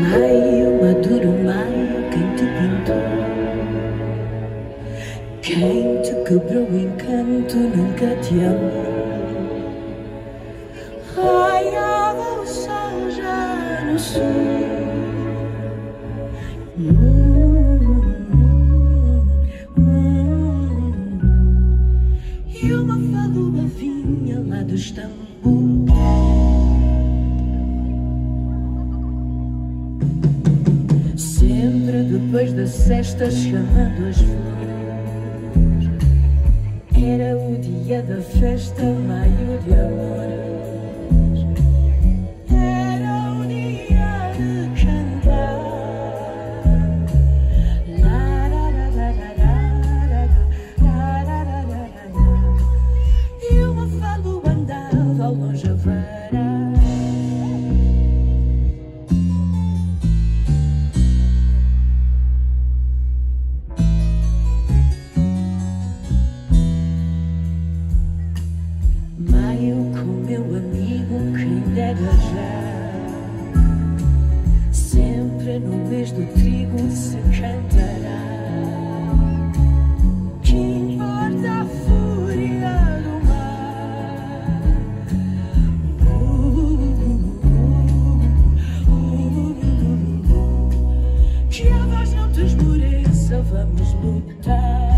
Maio maduro, maio, quem te pintou? Quem te quebrou o encanto nunca te amou. Raiava o sol já no sul. Hum, hum, E uma falua vinha lá do Istambul. Sempre depois da sexta chamando as flores. Era o dia da festa, maio de amores dera já. Sempre no mês do trigo se cantará. Que importa a fúria do mar? Que a voz não te esmoreça, vamos lutar.